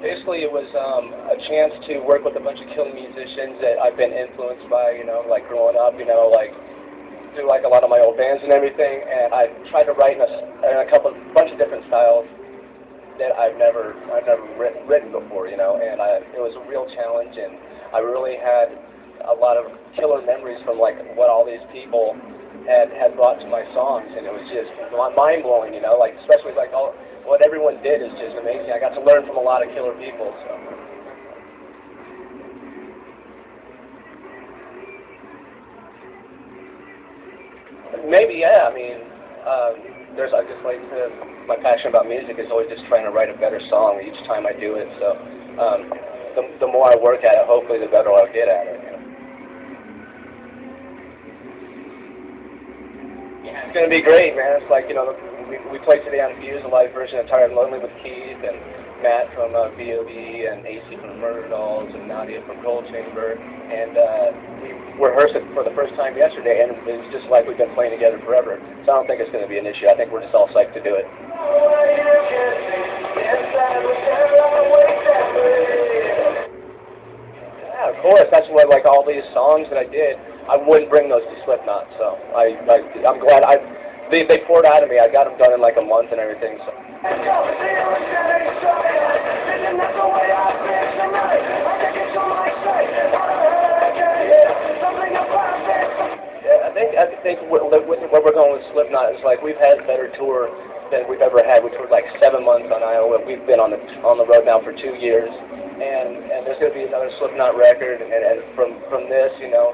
basically it was um, a chance to work with a bunch of killer musicians that I've been influenced by, you know, like growing up, you know, like through like a lot of my old bands and everything, and I tried to write in a, in a couple, bunch of different styles that I've never, I've never written, written before, you know, and I, it was a real challenge, and I really had a lot of killer memories from like what all these people had had brought to my songs, and it was just mind blowing, you know, like especially like all what everyone did is just amazing. I got to learn from a lot of killer people. So. Maybe, yeah. I mean, um, there's I just like to, my passion about music is always just trying to write a better song each time I do it. So um, the the more I work at it, hopefully the better I'll get at it. You know? Yeah, it's gonna be great, man. It's like you know we, we played today on Fuse, a live version of Tired and Lonely with Keith and Matt from uh, B.O.B. and Acey from Murderdolls and Nadia from Coal Chamber. And uh, we rehearsed it for the first time yesterday, and it was just like we've been playing together forever. So I don't think it's to be an issue. I think we're just all psyched to do it. Yeah, of course. That's what, like, all these songs that I did, I wouldn't bring those to Slipknot. So I, I I'm glad I they they poured out of me. I got them done in like a month and everything. So. I think I think what, what we're going with Slipknot is like we've had a better tour than we've ever had. We toured like seven months on Iowa. We've been on the on the road now for two years, and and there's going to be another Slipknot record, and and from from this, you know,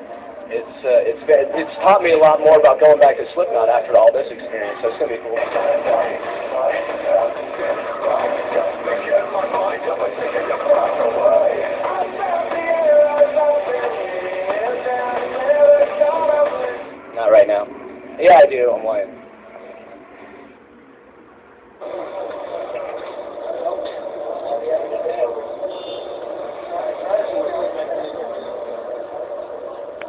it's uh, it's it's taught me a lot more about going back to Slipknot after all this experience. So it's gonna be cool. Not right now. Yeah, I do. I'm lying.